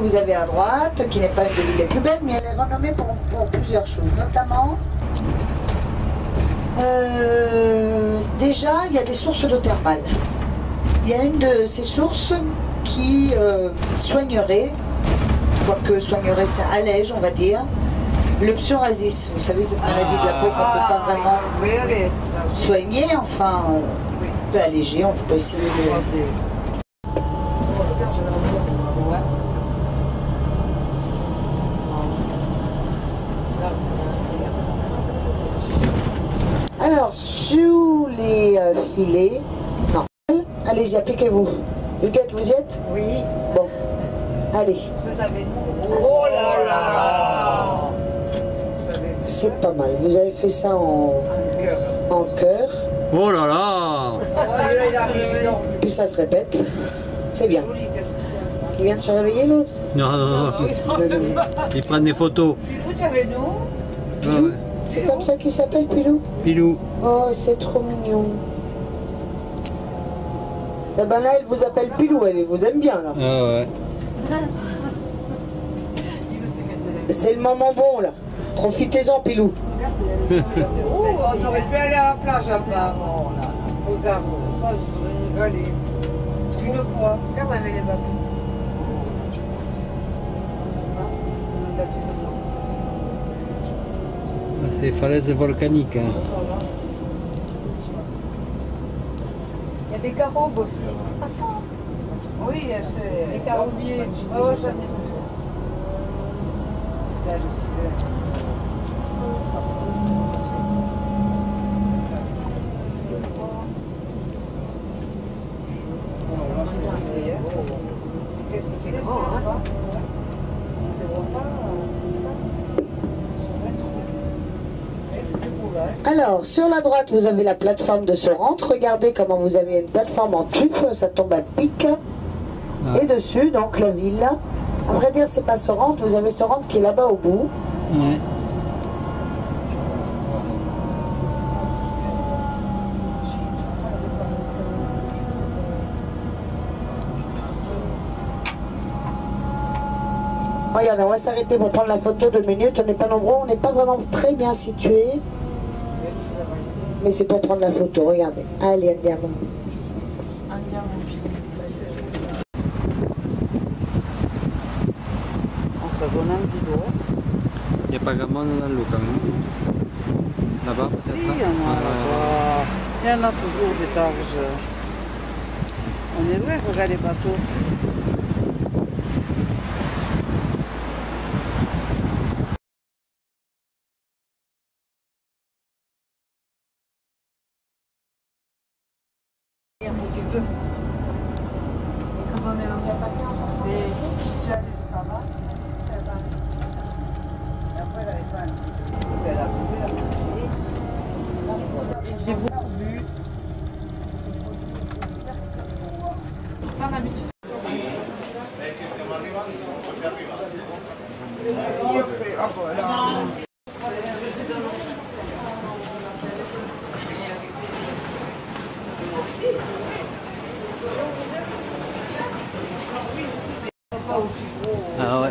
vous avez à droite, qui n'est pas une des villes les plus belles, mais elle est renommée pour, pour plusieurs choses, notamment euh, déjà, il y a des sources d'eau thermale. Il y a une de ces sources qui euh, soignerait, quoique soignerait, ça allège, on va dire, le psoriasis. Vous savez, cette maladie de la peau qu'on ne peut pas vraiment Oui, oui. soigner, enfin, euh, on peut alléger, on peut essayer de... Alors, sous les euh, filets, non, allez-y, appliquez-vous. Huguette, vous y êtes Oui. Bon, allez, Vous avez Oh là là c'est pas mal. Vous avez fait ça en, en cœur, Oh là là Oh, puis ça se répète. C'est bien. C'est Il vient de se réveiller l'autre Non, non, non. Ils prennent des photos. Vous avez nous Ah ouais. C'est comme ça qu'il s'appelle, Pilou Pilou. Oh, c'est trop mignon. Eh ben là, elle vous appelle Pilou, elle vous aime bien, là. Ah ouais. C'est le moment bon, là. Profitez-en, Pilou. Oh, on aurait pu aller à la plage là-bas. Regarde, ça, je rigoler. Une fois. Regarde les bateaux. Ah, C'est des falaises volcaniques. hein. Il y a des caroubes aussi. Oui, c'est. Des caroubiers. Ouais, ouais, j'en ai vu. C'est grand, hein c'est ça C'est beau, là. hein Alors, sur la droite, vous avez la plateforme de Sorante. Regardez comment vous avez une plateforme en tube, ça tombe à pic. Et dessus, donc, la ville. À vrai dire, c'est pas Sorante, vous avez Sorante qui est là-bas au bout. Ouais. Regardez, on va s'arrêter pour prendre la photo deux minutes. On n'est pas nombreux, on n'est pas vraiment très bien situé. Mais c'est pour prendre la photo, regardez. Allez, se donne un petit doigt. Il n'y a pas grand monde dans l'eau quand même. Là-bas Si, peut-être il y en a là-bas. Il y en a toujours des targes. On est loin, regarde les bateaux. Si tu veux. Il faut donner le Mais si tu as des standards, eh ben, et après, elle avait pas un- Elle a trouvé la petite. J'ai beaucoup bu. Ah ouais.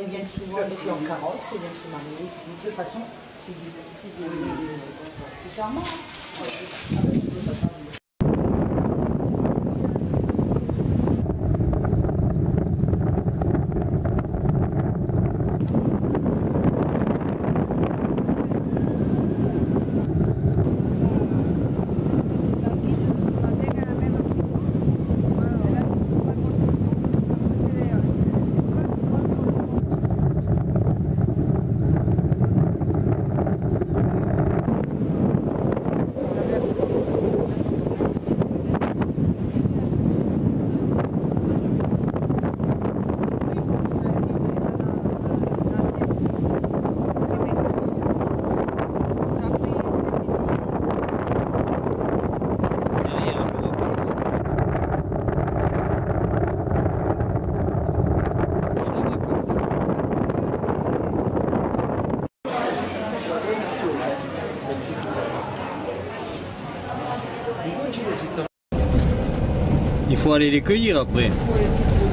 Ils viennent souvent ici en carrosse, ils viennent se marier ici. De toute façon, c'est charmant. hein. Il faut aller les cueillir après.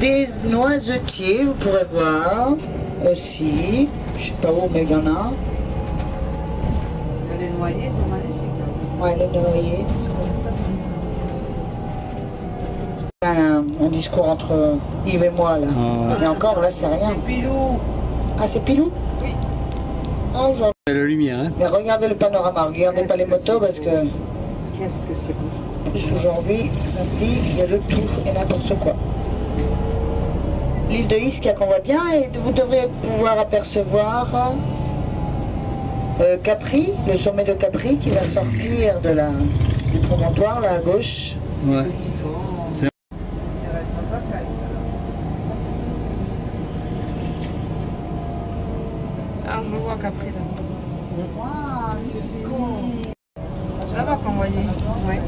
Des noisetiers, vous pourrez voir aussi. Je ne sais pas où, mais il y en a. Les noyers sont magnifiques. Hein. Ouais, les noyers, c'est. Un, un, discours entre Yves et moi là. Ah. Et encore là c'est rien. C'est Pilou. Ah c'est Pilou? Oui. Oh, la lumière, hein Mais regardez le panorama, regardez pas les motos parce que Qu'est-ce que c'est beau. aujourd'hui, samedi, il y a le tout et n'importe quoi. L'île de Ischia qu'on voit bien et vous devrez pouvoir apercevoir euh, Capri, le sommet de Capri qui va sortir de la, du promontoire là à gauche. Ouais. année. Ouais.